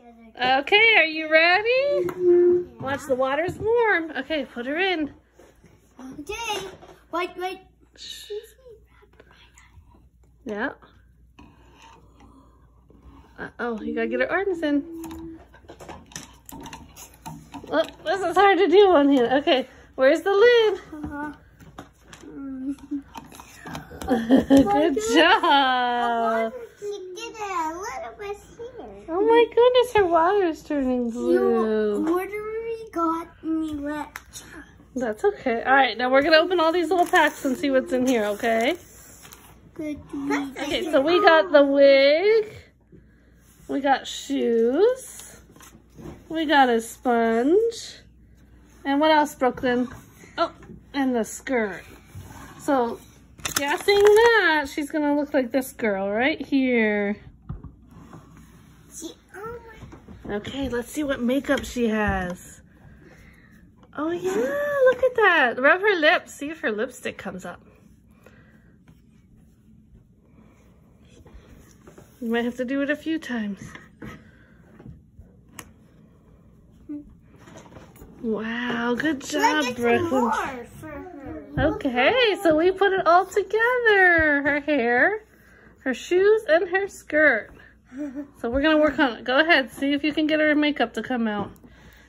Okay, are you ready? Watch, the water's warm. Okay, put her in. Okay. Wait, wait. Yeah. Uh oh, you gotta get her arms in. Oh, this is hard to do on here. Okay, where's the lid? Uh-huh. Good job. You get it a little bit here. Oh my goodness, her water is turning blue. You literally got me wet. That's okay. All right, now we're gonna open all these little packs and see what's in here, okay? Good. Okay, so we got the wig. We got shoes. We got a sponge. And what else, Brooklyn? Oh, and the skirt. So, guessing that, she's gonna look like this girl right here. Okay, let's see what makeup she has. Oh yeah, look at that. Rub her lips. See if her lipstick comes up. You might have to do it a few times. Wow, good job, Brooklyn. more for her. Okay, so we put it all together. Her hair, her shoes, and her skirt. So we're gonna work on it. Go ahead, see if you can get her makeup to come out.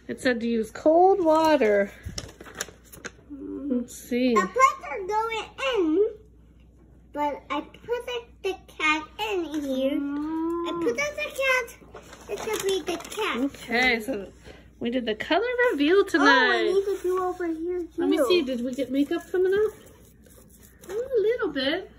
It said to use cold water. Let's see. I put her going in, but I put the, the cat in here. I put the cat. It should be the cat. Okay, so we did the color reveal tonight. Oh, I need to do over here too. Let me see, did we get makeup coming out? Oh, a little bit.